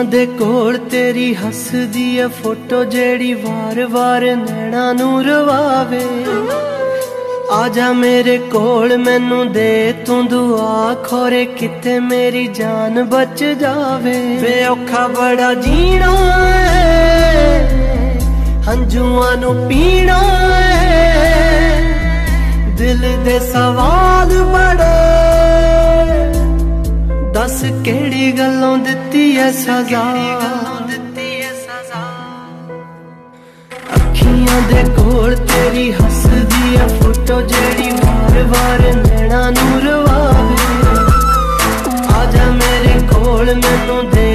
ਅੱਖੀਆਂ ਦੇ ਕੋਲ ਤੇਰੀ ਹੱਸਦੀ ਐ ਫੋਟੋ ਜਿਹੜੀ ਵਾਰ-ਵਾਰ ਨੈਣਾ ਨੂੰ ਰਵਾਵੇ। ਆ ਜਾ ਮੇਰੇ ਕੋਲ, ਮੈਨੂੰ ਦੇ, ਤੂੰ ਦੁਆ ਖੋਰੇ ਕਿਤੇ ਮੇਰੀ ਜਾਨ ਬਚ ਜਾਵੇ। ਵੇ ਔਖਾ ਬੜਾ ਜੀਣਾ ਏ ਹੰਝੂਆਂ ਨੂੰ ਪੀਣਾ ਏ ਦਿਲ ਦੇ ਸਵਾਲ ਬੜੇ ਦੱਸ ਕਿਹੜੀ ਗੱਲੋਂ ਦਿੱਤੀ ਐ ਸਜ਼ਾ? ਅੱਖੀਆਂ ਦੇ ਕੋਲ ਤੇਰੀ ਹੱਸਦੀ ਐ ਫੋਟੋ ਜਿਹੜੀ ਵਾਰ-ਵਾਰ ਨੈਣਾ ਨੂੰ ਰਵਾਵੇ। ਆ ਜਾ ਮੇਰੇ ਕੋਲ, ਮੈਨੂੰ ਦੇ